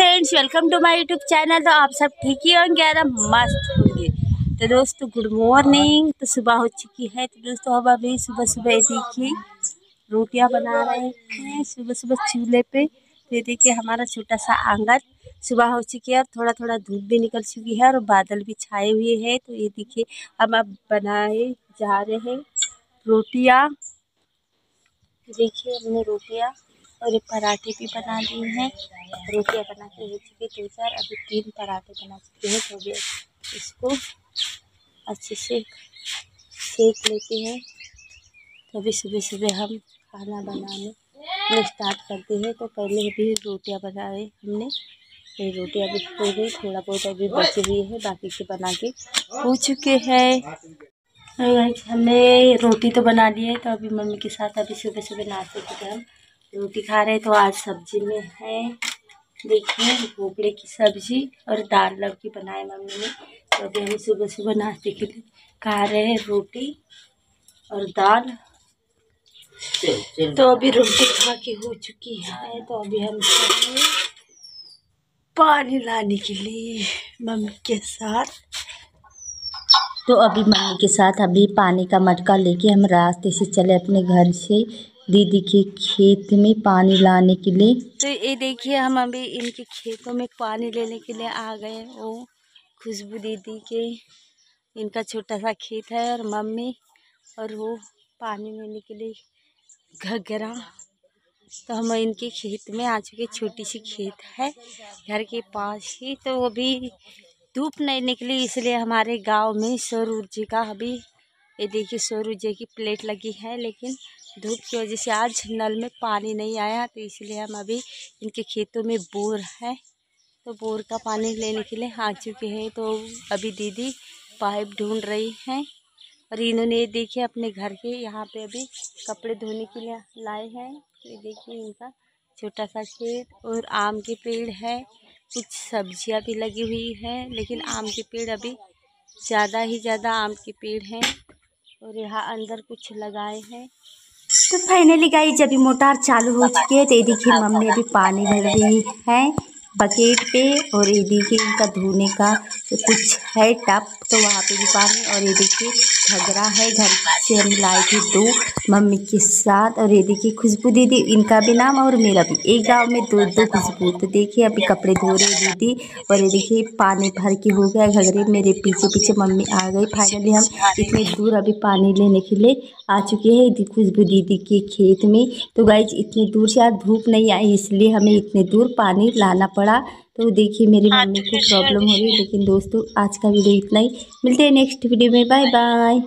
Friends welcome to my YouTube channel तो आप सब ठीक ही होंगे यार मस्त होंगे। तो दोस्तों गुड मॉर्निंग तो सुबह हो चुकी है तो दोस्तों, अब अभी सुबह सुबह देखिए, रोटियाँ बना रहे हैं सुबह सुबह चूल्हे पे। तो ये देखिए, हमारा छोटा सा आँगन सुबह हो चुकी है, और थोड़ा थोड़ा धूप भी निकल चुकी है, और बादल भी छाए हुए हैं। तो ये देखिए, हम अब बनाए जा रहे हैं रोटियाँ। देखिए, हमने रोटियाँ और एक पराठे भी बना लिए हैं। रोटियाँ बना के हो चुकी दो चार, अभी तीन पराठे बना चुके हैं तो भी इसको अच्छे से सेक लेते हैं। तो अभी सुबह सुबह हम खाना बनाने में स्टार्ट करते हैं। तो पहले भी रोटियाँ बनाए हमने। ये रोटियाँ भी हो गई, थोड़ा बहुत अभी बची हुई है, बाकी से बना के हो चुके हैं। हमने रोटी तो बना ली है तो अभी मम्मी के साथ अभी सुबह सुबह नाश्ते के हम रोटी खा रहे हैं। तो आज सब्ज़ी में है देखिए भोपड़े की सब्ज़ी और दाल लौकी बनाए मम्मी ने। तो अभी हम सुबह सुबह नाश्ते के लिए खा रहे हैं रोटी और दाल। तो अभी रोटी खा के हो चुकी है। तो अभी हम पानी लाने के लिए मम्मी के साथ। तो अभी मम्मी के साथ अभी पानी का मटका लेके हम रास्ते से चले अपने घर से। दीदी के खेत में पानी लाने के लिए। तो ये देखिए, हम अभी इनके खेतों में पानी लेने के लिए आ गए वो खुशबू दीदी के, इनका छोटा सा खेत है और मम्मी और वो पानी लेने के लिए घगरा तो हम इनके खेत में आ चुके छोटी सी खेत है, घर के पास ही। तो वो भी धूप नहीं निकली इसलिए हमारे गाँव में सौर ऊर्जा का अभी ये देखिए सौर ऊर्जा की प्लेट लगी है, लेकिन धूप की वजह से आज नल में पानी नहीं आया तो इसलिए हम अभी इनके खेतों में बोर है। तो बोर का पानी लेने के लिए आ चुके हैं तो अभी दीदी पाइप ढूंढ रही हैं और इन्होंने ये देखिए अपने घर के यहाँ पे अभी कपड़े धोने के लिए लाए हैं। तो ये देखिए इनका छोटा सा खेत और आम के पेड़ है, कुछ सब्ज़ियाँ भी लगी हुई हैं, लेकिन आम के पेड़ अभी ज़्यादा ही ज़्यादा आम के पेड़ हैं। और यहाँ अंदर कुछ लगाए हैं। तो फाइनली गाई जब मोटर चालू हो चुकी है तो ये देखिए मम्मी अभी पानी भर रही है बकेट पे, और ये देखिए इनका धोने का कुछ है टप तो वहाँ पे भी पानी, और ये देखिए घगरा है, घर से हम लाए थे दो मम्मी के साथ, और ये देखिए, खुशबू दीदी, इनका भी नाम और मेरा भी। एक गाँव में दो दो खुशबू। तो देखिए, अभी कपड़े धो रहे दीदी, और ये देखिए, पानी भर के हो गया घगरे मेरे पीछे पीछे मम्मी आ गई। फाइनली हम इतनी दूर अभी पानी लेने के लिए आ चुके हैं खुशबू दीदी के खेत में। तो गाइज़ इतनी दूर से आज धूप नहीं आई, इसलिए हमें इतने दूर पानी लाना पड़ा। तो देखिए मेरी मम्मी को प्रॉब्लम हो रही है लेकिन दोस्तों आज का वीडियो इतना ही। मिलते हैं नेक्स्ट वीडियो में। Bye bye